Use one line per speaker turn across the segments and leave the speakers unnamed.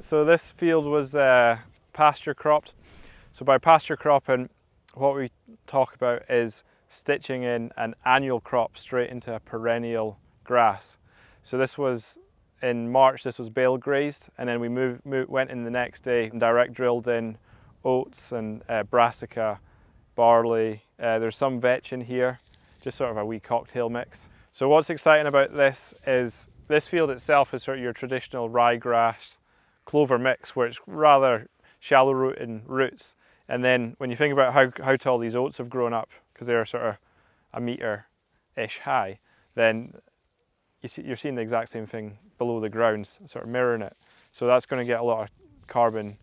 So this field was uh, pasture cropped. So by pasture cropping, what we talk about is stitching in an annual crop straight into a perennial grass. So this was in March, this was bale grazed, and then we moved, moved, went in the next day and direct drilled in oats and uh, brassica, barley. Uh, there's some vetch in here, just sort of a wee cocktail mix. So what's exciting about this is this field itself is sort of your traditional ryegrass clover mix, where it's rather shallow rooting roots. And then when you think about how, how tall these oats have grown up, because they're sort of a metre-ish high, then you see, you're seeing the exact same thing below the ground, sort of mirroring it. So that's going to get a lot of carbon,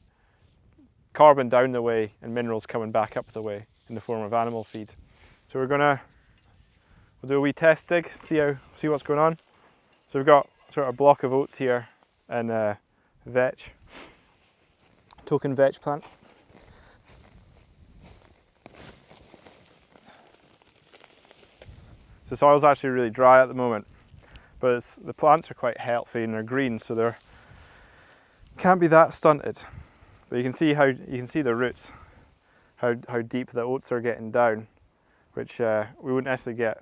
carbon down the way and minerals coming back up the way in the form of animal feed. So we're going to we'll do a wee test dig, see how see what's going on. So we've got sort of a block of oats here and uh, vetch, token vetch plant. So the soil's actually really dry at the moment, but the plants are quite healthy and they're green, so they're can't be that stunted. But you can see how you can see the roots, how how deep the oats are getting down, which uh, we wouldn't necessarily get.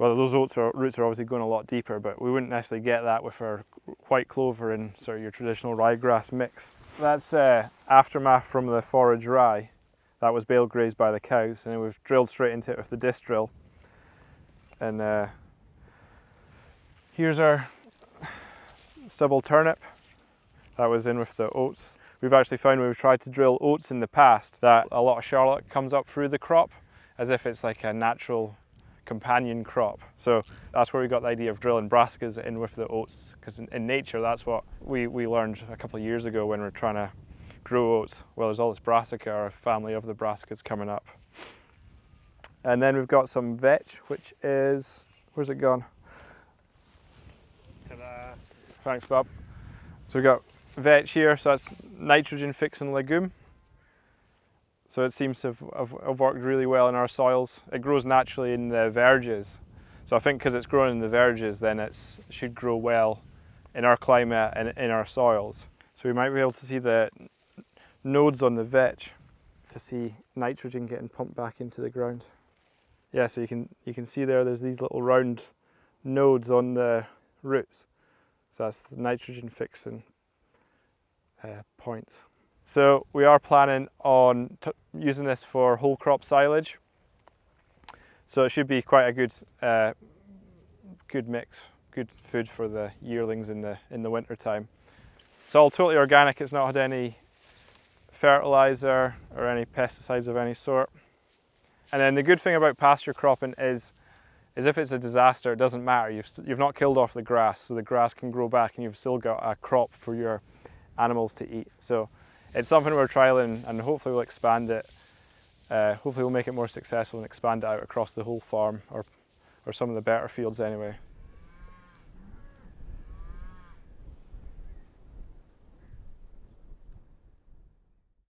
Well, those oats are, roots are obviously going a lot deeper, but we wouldn't necessarily get that with our white clover and sort of your traditional ryegrass mix. That's uh, aftermath from the forage rye. That was bale grazed by the cows, and we've drilled straight into it with the disc drill and uh, here's our stubble turnip that was in with the oats. We've actually found we've tried to drill oats in the past that a lot of charlock comes up through the crop as if it's like a natural companion crop. So that's where we got the idea of drilling brassicas in with the oats because in, in, nature that's what we, we learned a couple of years ago when we are trying to grow oats. Well there's all this brassica or a family of the brassicas coming up. And then we've got some vetch, which is, where's it gone? Thanks, Bob. So we've got vetch here, so that's nitrogen fixing legume. So it seems to have, have, worked really well in our soils. It grows naturally in the verges. So I think because it's growing in the verges, then it should grow well in our climate and in our soils. So we might be able to see the nodes on the vetch to see nitrogen getting pumped back into the ground yeah, so you can you can see there. There's these little round nodes on the roots. So that's the nitrogen fixing uh, points. So we are planning on using this for whole crop silage. So it should be quite a good uh, good mix, good food for the yearlings in the in the winter time. It's all totally organic. It's not had any fertilizer or any pesticides of any sort. And then the good thing about pasture cropping is, is if it's a disaster, it doesn't matter. You've, you've not killed off the grass, so the grass can grow back and you've still got a crop for your animals to eat. So it's something we're trialing and hopefully we'll expand it. Uh, hopefully we'll make it more successful and expand it out across the whole farm or, or some of the better fields anyway.